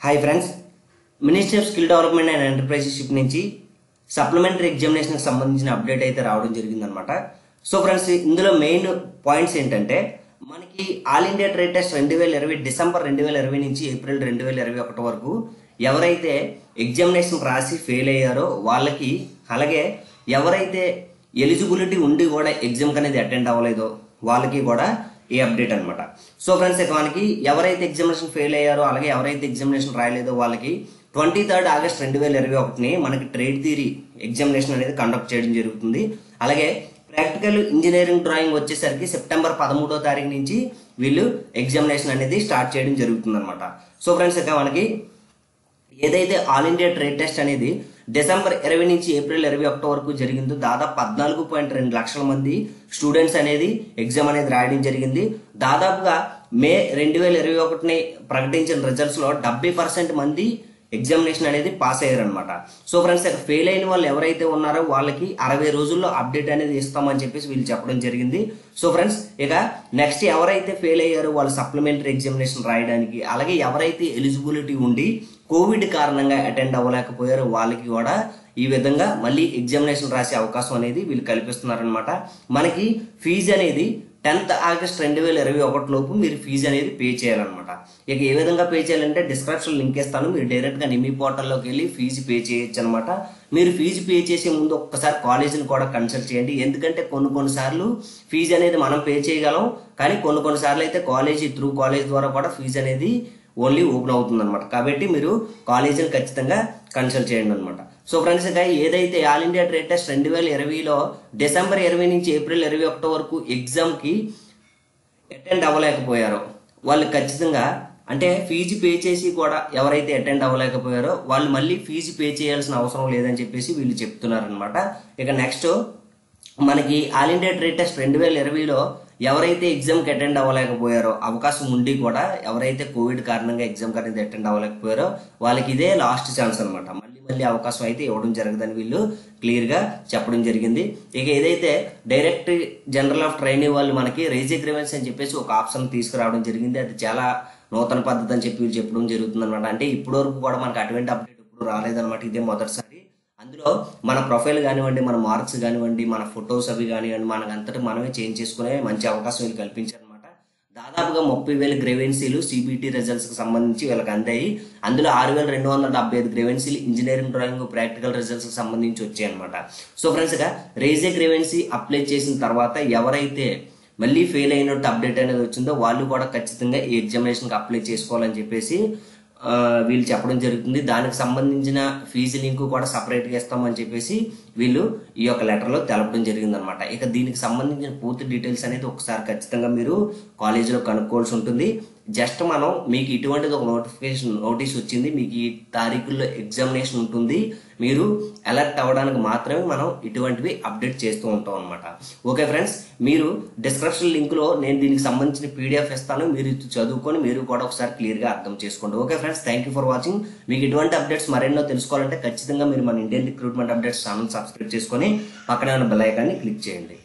Hi friends ministry of skill development and entrepreneurship నుంచి supplementary ఎగ్జామినేషన్కి సంబంధించిన అప్డేట్ అయితే రావడం జరిగిందనమాట సో ఫ్రెండ్స్ ఇందులో మెయిన్ పాయింట్స్ ఏంటంటే మనకి ఆల్ ఇండియా ట్రేడ్ టెస్ట్ రెండు వేల ఇరవై డిసెంబర్ రెండు వేల ఇరవై నుంచి ఏప్రిల్ రెండు వేల ఇరవై ఒకటి వరకు ఎవరైతే ఎగ్జామినేషన్ రాసి ఫెయిల్ అయ్యారో వాళ్ళకి అలాగే ఎవరైతే ఎలిజిబిలిటీ ఉండి కూడా ఎగ్జామ్కి అనేది అటెండ్ అవ్వలేదో వాళ్ళకి కూడా ఈ అప్డేట్ అనమాట సో ఫ్రెండ్స్ ఇక మనకి ఎవరైతే ఎగ్జామినేషన్ ఫెయిల్ అయ్యారో అలాగే ఎవరైతే ఎగ్జామినేషన్ రాయలేదో వాళ్ళకి ట్వంటీ థర్డ్ ఆగస్ట్ రెండు వేల ఇరవై ఒకటిని మనకి ట్రేడ్ థియరీ ఎగ్జామినేషన్ అనేది కండక్ట్ చేయడం జరుగుతుంది. అలాగే ప్రాక్టికల్ ఇంజనీరింగ్ డ్రాయింగ్ వచ్చేసరికి సెప్టెంబర్ పదమూడో తారీఖు నుంచి వీళ్ళు ఎగ్జామినేషన్ అనేది స్టార్ట్ చేయడం జరుగుతుంది అనమాట సో ఫ్రెండ్స్ ఇక మనకి ఏదైతే ఆల్ ఇండియా ట్రేడ్ టెస్ట్ అనేది డిసెంబర్ ఇరవై నుంచి ఏప్రిల్ ఇరవై ఒకటో వరకు జరిగిందో దాదాపు పద్నాలుగు పాయింట్ రెండు లక్షల మంది స్టూడెంట్స్ అనేది ఎగ్జామ్ అనేది రాయడం జరిగింది. దాదాపుగా మే రెండు వేల ఇరవై ఒకటిని ప్రకటించిన రిజల్ట్స్లో డెబ్బై పర్సెంట్ మంది ఎగ్జామినేషన్ అనేది పాస్ అయ్యారు అనమాట సో ఫ్రెండ్స్ ఇక ఫెయిల్ అయిన వాళ్ళు ఎవరైతే ఉన్నారో వాళ్ళకి అరవై రోజుల్లో అప్డేట్ అనేది ఇస్తామని చెప్పేసి వీళ్ళు చెప్పడం జరిగింది. సో ఫ్రెండ్స్ ఇక నెక్స్ట్ ఎవరైతే ఫెయిల్ అయ్యారో వాళ్ళు సప్లిమెంటరీ ఎగ్జామినేషన్ రాయడానికి అలాగే ఎవరైతే ఎలిజిబిలిటీ ఉండి కోవిడ్ కారణంగా అటెండ్ అవ్వలేకపోయారు. వాళ్ళకి కూడా ఈ విధంగా మళ్ళీ ఎగ్జామినేషన్ రాసే అవకాశం అనేది వీళ్ళు కల్పిస్తున్నారనమాట మనకి ఫీజు అనేది టెన్త్ ఆగస్ట్ రెండు వేల ఇరవై ఒకటి లోపు మీరు ఫీజు అనేది పే చేయాలన్నమాట. ఇక ఏ విధంగా పే చేయాలంటే డిస్క్రిప్షన్ లింక్ ఇస్తాను. మీరు డైరెక్ట్గా నిమి పోర్టల్లోకి వెళ్ళి ఫీజు పే చేయొచ్చు అనమాట మీరు ఫీజు పే చేసే ముందు ఒక్కసారి కాలేజీని కూడా కన్సల్ట్ చేయండి. ఎందుకంటే కొన్ని కొన్నిసార్లు ఫీజు అనేది మనం పే చేయగలం. కానీ కొన్ని కొన్నిసార్లు అయితే కాలేజీ త్రూ కాలేజ్ ద్వారా కూడా ఫీజు అనేది ఓన్లీ ఓపెన్ అవుతుంది అనమాట కాబట్టి మీరు కాలేజీని ఖచ్చితంగా కన్సల్ట్ చేయండి అనమాట సో ఫ్రెండ్స్ ఇంకా ఏదైతే ఆల్ ఇండియా ట్రేడ్ టెస్ట్ రెండు వేల ఇరవైలో డిసెంబర్ ఇరవై నుంచి ఏప్రిల్ ఇరవై ఒకటో వరకు ఎగ్జామ్కి అటెండ్ అవ్వలేకపోయారో వాళ్ళు ఖచ్చితంగా అంటే ఫీజు పే చేసి కూడా ఎవరైతే అటెండ్ అవ్వలేకపోయారో వాళ్ళు మళ్ళీ ఫీజు పే చేయాల్సిన అవసరం లేదని చెప్పేసి వీళ్ళు చెప్తున్నారనమాట ఇక నెక్స్ట్ మనకి ఆల్ ఇండియా ట్రేడ్ టెస్ట్ రెండు వేల ఇరవైలో ఎవరైతే ఎగ్జామ్కి అటెండ్ అవ్వలేకపోయారో అవకాశం ఉండి కూడా ఎవరైతే కోవిడ్ కారణంగా ఎగ్జామ్కి అనేది అటెండ్ అవ్వలేకపోయారో వాళ్ళకి ఇదే లాస్ట్ ఛాన్స్ అనమాట మళ్ళీ మళ్ళీ అవకాశం అయితే ఇవ్వడం జరగదని వీళ్ళు క్లియర్గా చెప్పడం జరిగింది. ఇక ఏదైతే డైరెక్ట్ జనరల్ ఆఫ్ ట్రైనింగ్ వాళ్ళు మనకి రేజ్ అని చెప్పేసి ఒక ఆప్షన్ తీసుకురావడం జరిగింది. అది చాలా నూతన పద్ధతి అని చెప్పి వీళ్ళు చెప్పడం జరుగుతుంది అనమాట అంటే ఇప్పటి వరకు కూడా మనకి అటువంటి అప్డేట్ ఇప్పుడు రాలేదన్నమాట. ఇదే మొదటిసారి అందులో మన ప్రొఫైల్ కానివ్వండి మన మార్క్స్ కానివ్వండి మన ఫొటోస్ అవి కానివ్వండి మనకు అంతటి మనమే చేంజ్ చేసుకునే మంచి అవకాశం వీళ్ళు కల్పించారనమాట దాదాపుగా ముప్పై వేల గ్రేవెన్సీలు సిబిటి రిజల్ట్స్కి సంబంధించి వీళ్ళకి అందాయి. అందులో ఆరు వేల రెండు వందల డెబ్బై ఐదు గ్రేవెన్సీలు ఇంజనీరింగ్ డ్రాయింగ్ ప్రాక్టికల్ రిజల్ట్స్కి సంబంధించి వచ్చాయి అనమాట సో ఫ్రెండ్స్గా రేజే గ్రెవెన్సీ అప్లై చేసిన తర్వాత ఎవరైతే మళ్ళీ ఫెయిల్ అయినట్టు అప్డేట్ అనేది వచ్చిందో వాళ్ళు కూడా ఖచ్చితంగా ఈ ఎగ్జామినేషన్కి అప్లై చేసుకోవాలని చెప్పేసి వీళ్ళు చెప్పడం జరుగుతుంది. దానికి సంబంధించిన ఫీజు లింక్ కూడా సపరేట్గా ఇస్తామని చెప్పేసి వీళ్ళు ఈ యొక్క లెటర్లో తెలపడం జరిగింది అనమాట ఇక దీనికి సంబంధించిన పూర్తి డీటెయిల్స్ అనేది ఒకసారి ఖచ్చితంగా మీరు కాలేజీలో కనుక్కోవాల్సి ఉంటుంది. జస్ట్ మనం మీకు ఇటువంటిది ఒక నోటిఫికేషన్ నోటీస్ వచ్చింది మీకు ఈ తారీఖుల్లో ఎగ్జామినేషన్ ఉంటుంది మీరు అలర్ట్ అవ్వడానికి మాత్రమే మనం ఇటువంటివి అప్డేట్ చేస్తూ ఉంటాం అనమాట ఓకే ఫ్రెండ్స్ మీరు డిస్క్రిప్షన్ లింక్లో నేను దీనికి సంబంధించిన పీడిఎఫ్ ఇస్తాను మీరు చదువుకొని మీరు కూడా ఒకసారి క్లియర్గా అర్థం చేసుకోండి. Okay friends thank you for watching మీకు ఇటువంటి అప్డేట్స్ మరెన్నో తెలుసుకోవాలంటే ఖచ్చితంగా మీరు మన Indian recruitment updates channel subscribe చేసుకొని పక్కన ఉన్న బెల్ ఐకాన్ని క్లిక్ చేయండి.